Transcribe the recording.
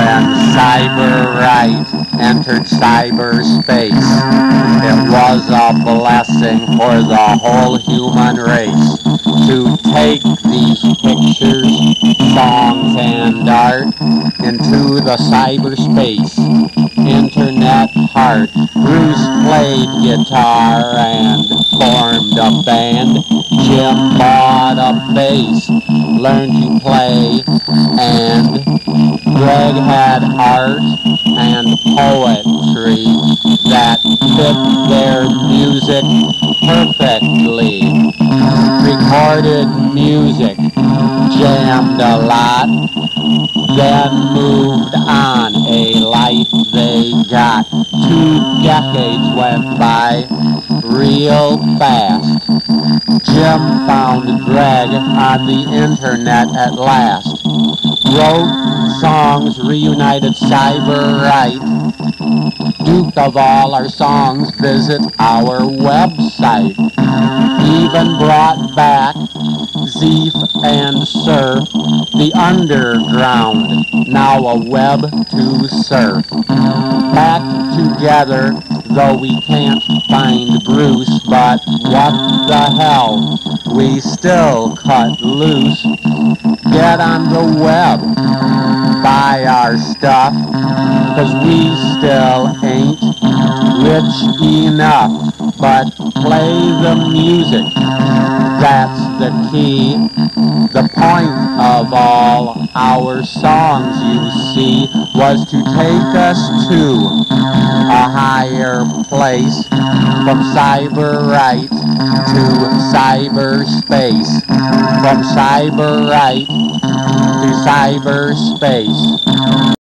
when Syberite entered cyberspace. It was a blessing for the whole human race to take these pictures, songs, and art into the cyberspace internet heart. Bruce played guitar and formed a band. Jim bought a bass, learned to play, and Greg had art and poetry that fit their music perfectly. Recorded music, jammed a lot, then moved on a life they got. Two decades went by real fast. Jim found Greg on the internet at last. Wrote songs, reunited Syberite. Duke of all our songs, visit our website. Even brought back Zeef and Surf, the underground, now a web to surf. Back together, though we can't find Bruce, but what the hell, we still cut loose. Get on the web, buy our stuff, cause we still ain't rich enough, but play the music, that's the key. The point of all our songs, you see, was to take us to a higher place from syberite to cyberspace, from cyber syberite to cyberspace.